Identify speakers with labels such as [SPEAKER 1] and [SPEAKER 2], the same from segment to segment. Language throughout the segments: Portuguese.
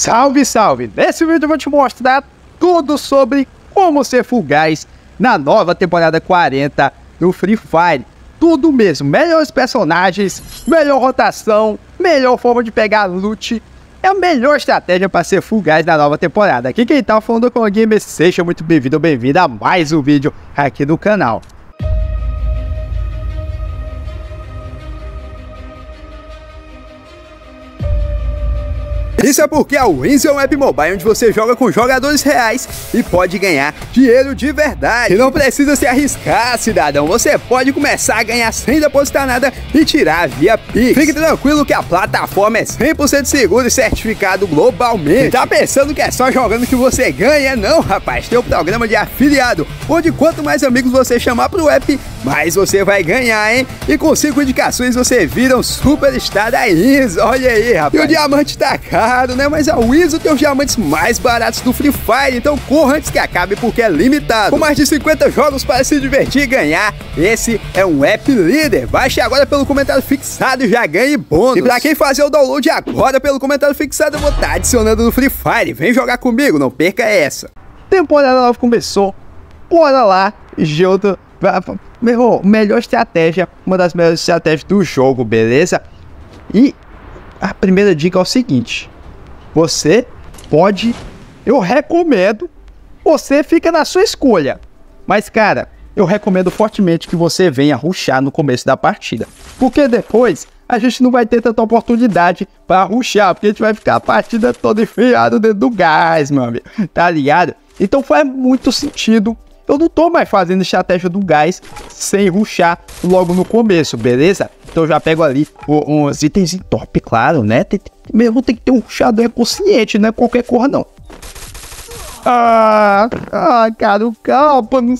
[SPEAKER 1] Salve, salve! Nesse vídeo eu vou te mostrar tudo sobre como ser fugaz na nova temporada 40 do Free Fire. Tudo mesmo, melhores personagens, melhor rotação, melhor forma de pegar loot. É a melhor estratégia para ser fugaz na nova temporada. Aqui quem tá falando com o Gamer, seja muito bem-vindo ou bem-vinda a mais um vídeo aqui do canal. Isso é porque a Wins é um app mobile onde você joga com jogadores reais e pode ganhar dinheiro de verdade. E não precisa se arriscar, cidadão. Você pode começar a ganhar sem depositar nada e tirar via Pix. Fique tranquilo que a plataforma é 100% segura e certificado globalmente. E tá pensando que é só jogando que você ganha? Não, rapaz. Tem o um programa de afiliado, onde quanto mais amigos você chamar pro app, mais você vai ganhar, hein? E com 5 indicações você vira um superstar da Wins. Olha aí, rapaz. E o diamante tá caro né? Mas a Wizard tem os diamantes mais baratos do Free Fire, então corra antes que acabe porque é limitado. Com mais de 50 jogos para se divertir e ganhar, esse é um app líder. Baixe agora pelo comentário fixado e já ganhe bônus. E pra quem fazer o download agora pelo comentário fixado, eu vou estar tá adicionando no Free Fire. Vem jogar comigo, não perca essa. Temporada nova começou, bora lá, junto. Meu, melhor estratégia, uma das melhores estratégias do jogo, beleza? E a primeira dica é o seguinte: você pode, eu recomendo, você fica na sua escolha. Mas, cara, eu recomendo fortemente que você venha ruxar no começo da partida. Porque depois a gente não vai ter tanta oportunidade para ruxar, porque a gente vai ficar a partida toda enfiado dentro do gás, meu amigo. Tá ligado? Então faz muito sentido. Eu não tô mais fazendo estratégia do gás sem ruxar logo no começo, beleza? Então já pego ali uns itens em top, claro, né? Tem, mesmo tem que ter um ruxador consciente, não é qualquer cor, não. Ah, ah, cara, o calpa não.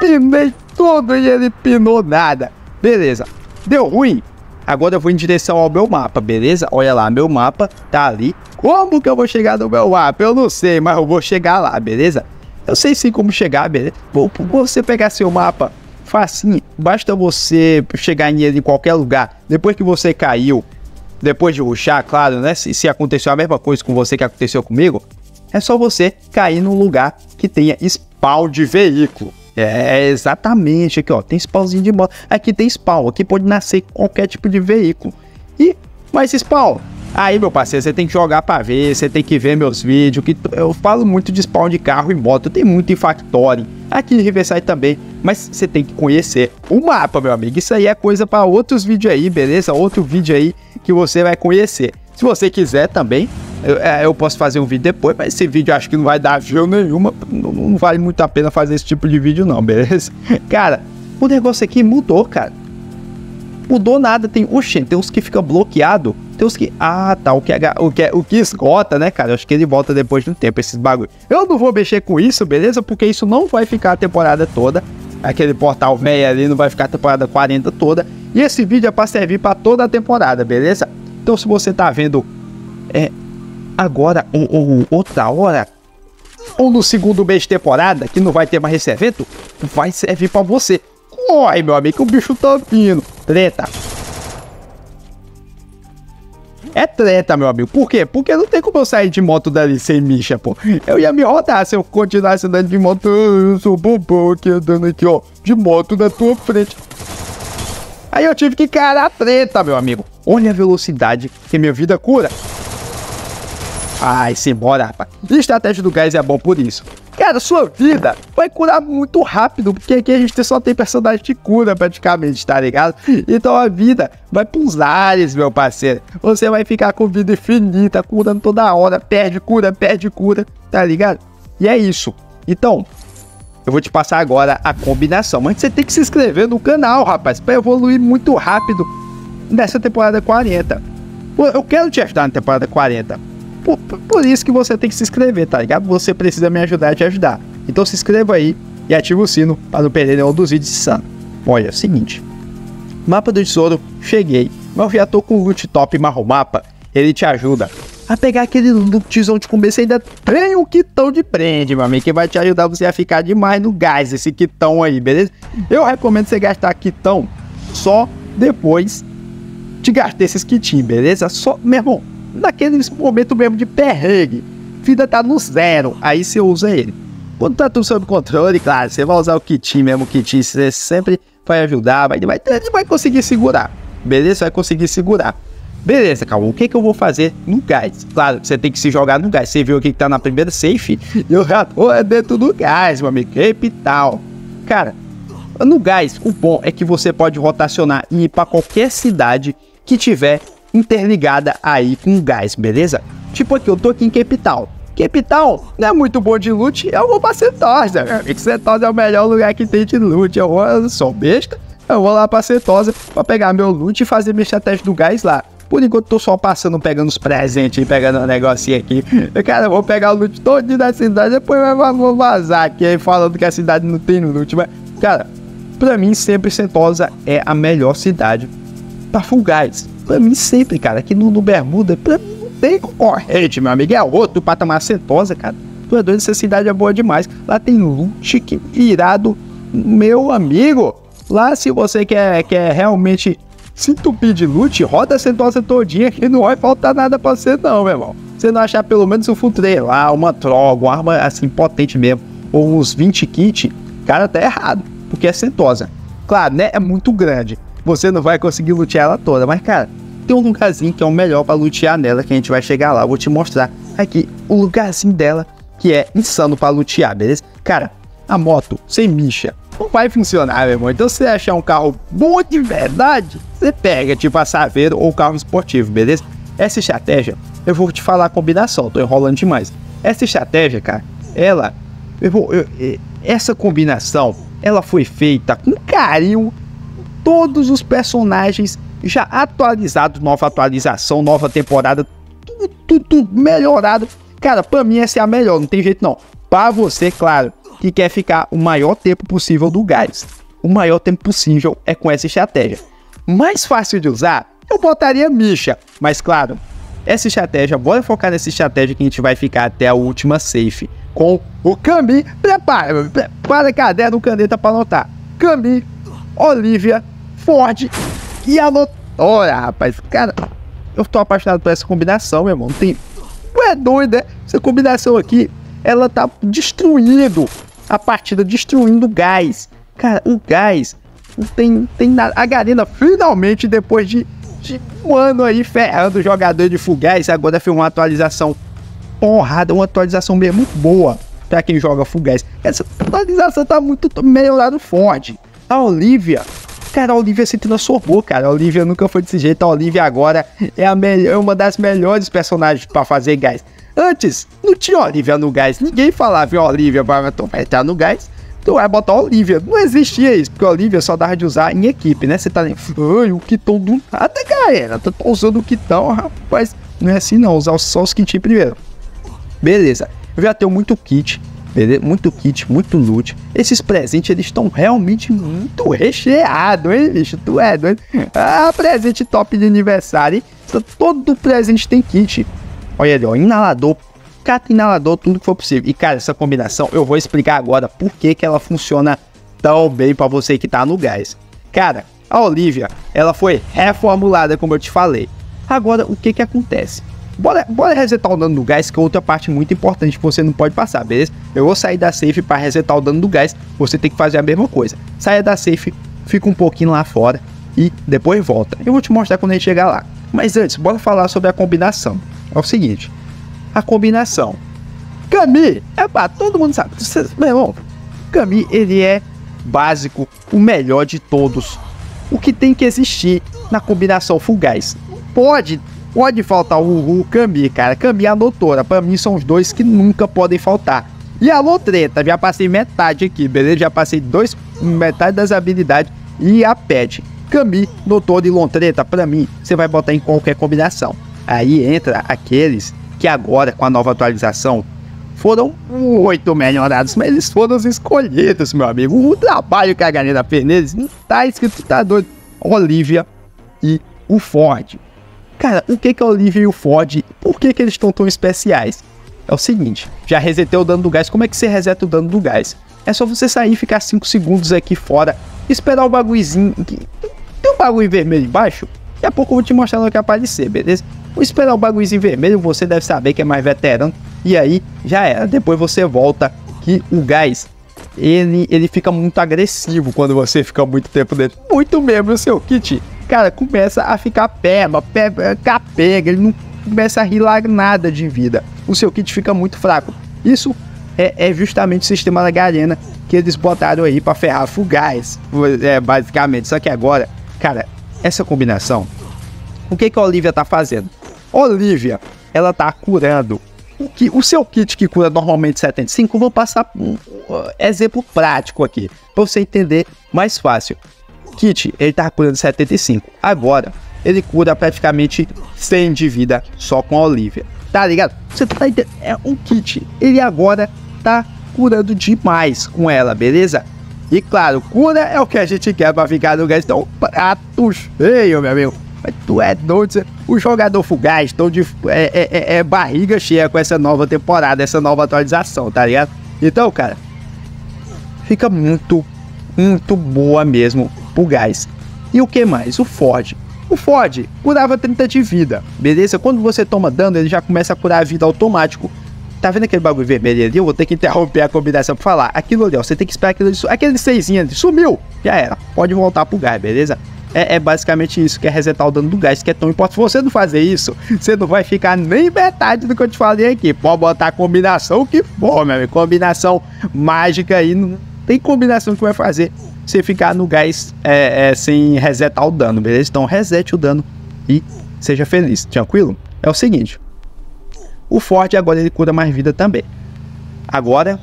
[SPEAKER 1] Pinei todo e ele pinou nada. Beleza, deu ruim. Agora eu vou em direção ao meu mapa, beleza? Olha lá, meu mapa tá ali. Como que eu vou chegar no meu mapa? Eu não sei, mas eu vou chegar lá, beleza? Eu sei sim como chegar, beleza? Vou, você pegar seu mapa facinho, basta você chegar nele em qualquer lugar. Depois que você caiu, depois de ruxar, claro, né? Se, se aconteceu a mesma coisa com você que aconteceu comigo, é só você cair num lugar que tenha spawn de veículo. É, é exatamente aqui, ó. Tem spawnzinho de moto. Aqui tem spawn. Aqui pode nascer qualquer tipo de veículo. E mais spawn. Aí, meu parceiro, você tem que jogar para ver, você tem que ver meus vídeos, que eu falo muito de spawn de carro e moto, tem muito em Factory, aqui em Riverside também, mas você tem que conhecer o mapa, meu amigo. Isso aí é coisa para outros vídeos aí, beleza? Outro vídeo aí que você vai conhecer. Se você quiser também, eu, é, eu, posso fazer um vídeo depois, mas esse vídeo acho que não vai dar view nenhuma. Não, não, vale muito a pena fazer esse tipo de vídeo, não, beleza? Cara, o negócio aqui mudou, cara. Mudou nada. Tem, oxe, tem uns que fica bloqueado. Tem uns que. Ah, tá. O que, é, o que, é, o que esgota, né, cara? Eu acho que ele volta depois de um tempo, esses bagulho. Eu não vou mexer com isso, beleza? Porque isso não vai ficar a temporada toda. Aquele portal velho ali não vai ficar a temporada 40 toda. E esse vídeo é para servir para toda a temporada, beleza? Então se você tá vendo é, agora ou, ou outra hora ou no segundo mês de temporada, que não vai ter mais esse evento, vai servir para você. Corre, meu amigo, o bicho tá vindo. Treta. É treta, meu amigo. Por quê? Porque não tem como eu sair de moto dali sem micha, pô. Eu ia me rodar se eu continuasse andando de moto. Eu sou bobão aqui andando aqui, ó. De moto na tua frente. Aí eu tive que encarar a treta, meu amigo. Olha a velocidade que minha vida cura. Ai, simbora, rapaz. E a estratégia do gás é bom por isso. Cara, sua vida vai curar muito rápido, porque aqui a gente só tem personagem de cura praticamente, tá ligado? Então a vida vai pros ares, meu parceiro. Você vai ficar com vida infinita, curando toda hora, perde cura, perde cura, tá ligado? E é isso. Então, eu vou te passar agora a combinação. Mas você tem que se inscrever no canal, rapaz, para evoluir muito rápido nessa temporada 40. Eu quero te ajudar na temporada 40. Por, por, isso que você tem que se inscrever, tá ligado? Você precisa me ajudar a te ajudar. Então se inscreva aí e ative o sino para não perder nenhum dos vídeos de. Olha, é o seguinte. Mapa do tesouro, cheguei. Mas já tô com o loot top marrom mapa. Ele te ajuda a pegar aquele lootzão de começo. Ainda tem um quitão de prende, meu amigo, que vai te ajudar você a ficar demais no gás, esse quitão aí, beleza? Eu recomendo você gastar quitão só depois de gastar esses quitinhos, beleza? Só, meu irmão, naquele momento mesmo de perrengue, vida tá no zero, aí você usa ele. Quando tá tudo sob controle, claro, você vai usar o kit mesmo, o kit você sempre vai ajudar, vai, vai, vai conseguir segurar. Beleza? Vai conseguir segurar. Beleza, calma. O que, que eu vou fazer no gás? Claro, você tem que se jogar no gás. Você viu aqui que tá na primeira safe? Eu já tô dentro do gás, meu amigo. Capital. Cara, no gás, o bom é que você pode rotacionar e ir para qualquer cidade que tiver interligada aí com gás, beleza? Tipo aqui, eu tô aqui em Capital. Capital não é muito bom de loot, eu vou pra Setosa. Setosa é o melhor lugar que tem de loot. Eu, eu sou besta, eu vou lá pra Setosa pra pegar meu loot e fazer minha estratégia do gás lá. Por enquanto tô só passando, pegando os presentes e pegando um negocinho aqui. Cara, eu vou pegar o loot todo da cidade, depois eu vou vazar aqui falando que a cidade não tem loot. Mas, cara, pra mim sempre Sentosa é a melhor cidade pra full. Pra mim sempre, cara, aqui no, no Bermuda, pra mim não tem concorrente, meu amigo. É outro patamar Sentosa, cara. Tu é doido, essa cidade é boa demais. Lá tem loot que irado, meu amigo. Lá se você quer, quer realmente se entupir de loot, roda a sentosa todinha que não vai faltar nada pra você não, meu irmão. Você não achar pelo menos um futre lá, uma troga, uma arma assim potente mesmo, ou uns 20 kits, cara, tá errado, porque é sentosa. Claro, né, é muito grande, você não vai conseguir lutear ela toda, mas cara, tem um lugarzinho que é o melhor para lutear nela, que a gente vai chegar lá, vou te mostrar aqui o lugarzinho dela, que é insano para lutear, beleza? Cara, a moto sem micha, não vai funcionar, meu irmão. Então, se você achar um carro bom de verdade, você pega, tipo a Saveiro ou carro esportivo, beleza? Essa estratégia, eu vou te falar a combinação, tô enrolando demais. Essa estratégia, cara, ela, eu vou, eu, essa combinação, ela foi feita com carinho, todos os personagens já atualizados, nova atualização, nova temporada, tudo, tudo, melhorado. Cara, pra mim essa é a melhor, não tem jeito não. Pra você, claro, que quer ficar o maior tempo possível do gás. O maior tempo possível é com essa estratégia. Mais fácil de usar, eu botaria Misha, mas claro, essa estratégia, bora focar nessa estratégia que a gente vai ficar até a última safe. Com o Cami, prepara, prepara caderno, caneta para anotar. Cami, Olivia, Ford e a Notora, rapaz. Cara, eu tô apaixonado por essa combinação, meu irmão. Tem... Ué, doido, né? Essa combinação aqui, ela tá destruindo a partida destruindo o gás. Cara, o gás não tem, tem nada. A Garena finalmente, depois de, de um ano aí ferrando o jogador de Fugaz, agora foi uma atualização honrada, uma atualização mesmo boa para quem joga Fugaz. Essa atualização tá muito melhorado forte. A Olivia, cara, a Olivia se transformou, cara. A Olivia nunca foi desse jeito. A Olivia agora é, a é uma das melhores personagens para fazer gás. Antes, não tinha Olivia no gás. Ninguém falava em Olivia, vai entrar no gás, tu vai botar Olivia. Não existia isso, porque Olivia só dava de usar em equipe, né? Você tá nem. Ai, o Kitão do nada, galera. Tu tá usando o Kitão, rapaz. Não é assim não, usar só os kits primeiro. Beleza, eu já tenho muito kit, beleza? Muito kit, muito loot. Esses presentes, eles estão realmente muito recheados, hein, bicho? Tu é doido? Ah, presente top de aniversário, hein? Todo presente tem kit. Olha ali, ó, inalador, cata inalador, tudo que for possível. E cara, essa combinação eu vou explicar agora por que, que ela funciona tão bem para você que tá no gás. Cara, a Olivia, ela foi reformulada, como eu te falei. Agora, o que que acontece? Bora, bora resetar o dano do gás, que é outra parte muito importante que você não pode passar, beleza? Eu vou sair da safe para resetar o dano do gás, você tem que fazer a mesma coisa. Saia da safe, fica um pouquinho lá fora e depois volta. Eu vou te mostrar quando a gente chegar lá. Mas antes, bora falar sobre a combinação é o seguinte: a combinação. Cami, é pá, todo mundo sabe. Meu irmão, Cami, ele é básico, o melhor de todos. O que tem que existir na combinação fugaz. Pode, pode faltar o, o Cami, cara. Cami e a Doutora, pra mim são os dois que nunca podem faltar. E a Lotreta, já passei metade aqui, beleza? Já passei dois, metade das habilidades e a Pet. Cami, Doutor e Lotreta, pra mim, você vai botar em qualquer combinação. Aí entra aqueles que agora, com a nova atualização, foram muito melhorados, mas eles foram os escolhidos, meu amigo. O trabalho que a galera fez neles não tá escrito, tá doido. Olivia e o Ford. Cara, o que que a Olivia e o Ford? Por que que eles estão tão especiais? É o seguinte, já resetei o dano do gás. Como é que você reseta o dano do gás? É só você sair e ficar 5 segundos aqui fora, esperar o bagulhozinho. Tem um bagulho vermelho embaixo? Daqui a pouco eu vou te mostrar no que aparecer, beleza? Vou esperar o bagulhozinho vermelho, você deve saber que é mais veterano. E aí, já era. Depois você volta que o gás, ele, ele fica muito agressivo quando você fica muito tempo dentro. Muito mesmo, o seu kit, cara, começa a ficar peba, peba, capega, ele não começa a rilar nada de vida. O seu kit fica muito fraco. Isso é, é justamente o sistema da Garena que eles botaram aí para ferrar fugaz, é, basicamente. Só que agora, cara, essa combinação, o que, que a Olivia tá fazendo? Olivia, ela tá curando o, que, o seu kit que cura normalmente 75, vou passar um exemplo prático aqui, para você entender mais fácil. Kit, ele tá curando 75. Agora, ele cura praticamente 100 de vida só com a Olivia. Tá ligado? Você tá entendendo? É um kit. Ele agora tá curando demais com ela, beleza? E claro, cura é o que a gente quer pra ficar no gás. Então, prato cheio, meu amigo. Mas tu é doido. O jogador fugaz estão de é, é, é, é, barriga cheia com essa nova temporada, essa nova atualização, tá ligado? Então, cara, fica muito, muito boa mesmo pro gás. E o que mais? O Ford. O Ford curava 30 de vida, beleza? Quando você toma dano, ele já começa a curar a vida automático. Tá vendo aquele bagulho vermelho ali? Eu vou ter que interromper a combinação pra falar. Aquilo ali, ó, você tem que esperar aquilo ali. Aquele seisinho ali, sumiu! Já era. Pode voltar pro gás, beleza? É, é, basicamente isso, que é resetar o dano do gás, que é tão importante. Se você não fazer isso, você não vai ficar nem metade do que eu te falei aqui. Pode botar a combinação que for, meu amigo. Combinação mágica aí, não tem combinação que vai fazer você ficar no gás é, é, sem resetar o dano, beleza? Então resete o dano e seja feliz, tranquilo? É o seguinte, o Ford agora ele cura mais vida também. Agora,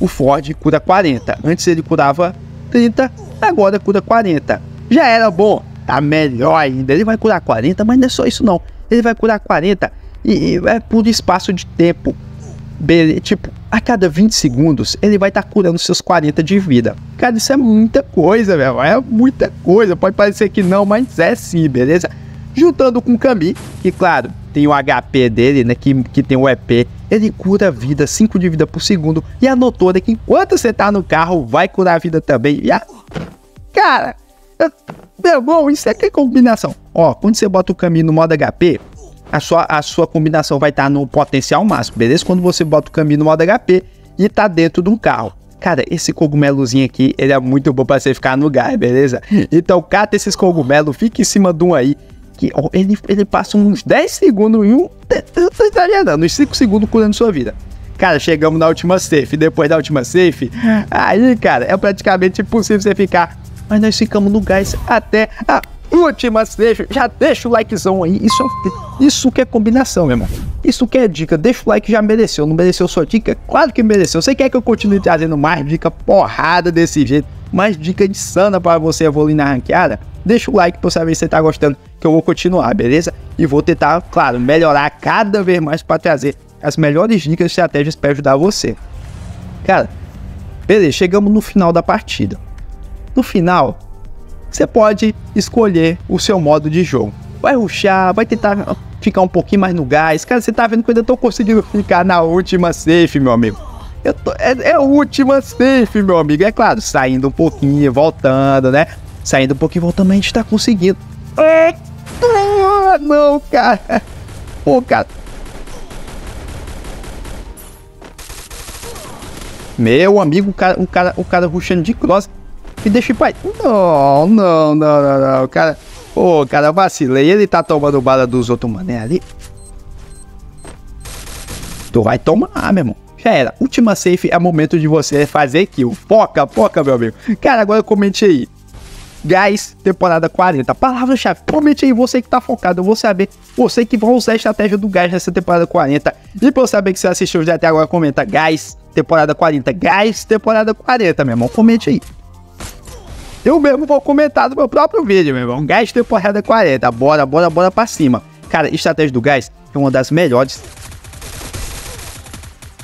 [SPEAKER 1] o Ford cura 40. Antes ele curava 30, agora cura 40 já era bom, tá melhor ainda. Ele vai curar 40, mas não é só isso não. Ele vai curar 40 e, e é por espaço de tempo. Beleza, tipo, a cada 20 segundos ele vai estar tá curando seus 40 de vida. Cara, isso é muita coisa, velho. É muita coisa. Pode parecer que não, mas é sim, beleza? Juntando com o Kami, que claro, tem o HP dele, né? Que, que tem o EP. Ele cura vida, 5 de vida por segundo. E a notora que enquanto você tá no carro, vai curar a vida também. E a... Cara, meu bom, isso é que é combinação. Ó, quando você bota o caminho no modo HP, a sua, a sua combinação vai estar tá no potencial máximo, beleza? Quando você bota o caminho no modo HP e tá dentro de um carro. Cara, esse cogumelozinho aqui, ele é muito bom pra você ficar no gás, beleza? Então cata esses cogumelos, fica em cima de um aí, que ó, ele, ele passa uns 10 segundos em um... Exagerando, uns 5 segundos curando sua vida. Cara, chegamos na última safe, depois da última safe, aí, cara, é praticamente impossível você ficar mas nós ficamos no gás até a última deixa, já deixa o likezão aí. Isso, é isso que é combinação, meu irmão. Isso que é dica. Deixa o like, já mereceu. Não mereceu sua dica? Claro que mereceu. Você quer que eu continue trazendo mais dica porrada desse jeito? Mais dica insana para você evoluir na ranqueada? Deixa o like para saber se você tá gostando, que eu vou continuar, beleza? E vou tentar, claro, melhorar cada vez mais para trazer as melhores dicas e estratégias para ajudar você. Cara, beleza, chegamos no final da partida. No final, você pode escolher o seu modo de jogo. Vai ruxar, vai tentar ficar um pouquinho mais no gás. Cara, você tá vendo que eu ainda tô conseguindo ficar na última safe, meu amigo. Tô, é, é a última safe, meu amigo. É claro, saindo um pouquinho, voltando, né? Saindo um pouquinho, voltando, mas a gente tá conseguindo. É, não, cara. Pô, cara. Meu amigo, o cara, o cara, o cara ruxando de cross. Deixa em paz. Não, não, não, não, não. Cara, ô, cara, vacilei. Ele tá tomando bala dos outros mané ali. Tu vai tomar, meu irmão. Já era. Última safe é momento de você fazer kill. Foca, foca, meu amigo. Cara, agora comente aí. Guys, temporada 40. Palavra-chave. Comente aí você que tá focado. Eu vou saber. Você que vai usar a estratégia do Guys nessa temporada 40. E pra eu saber que você assistiu já até agora, comenta. Guys, temporada 40. Guys, temporada 40, meu irmão. Comente aí. Eu mesmo vou comentar no meu próprio vídeo, meu irmão. Gás temporada 40. Bora, bora, bora pra cima. Cara, estratégia do gás é uma das melhores.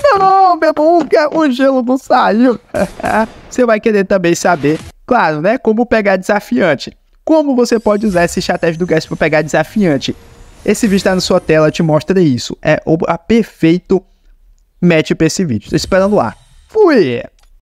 [SPEAKER 1] Não, meu irmão, o gelo não saiu. você vai querer também saber, claro, né? Como pegar desafiante. Como você pode usar essa estratégia do gás para pegar desafiante. Esse vídeo está na sua tela, te mostra isso. É o a perfeito match para esse vídeo. Tô esperando lá. Fui!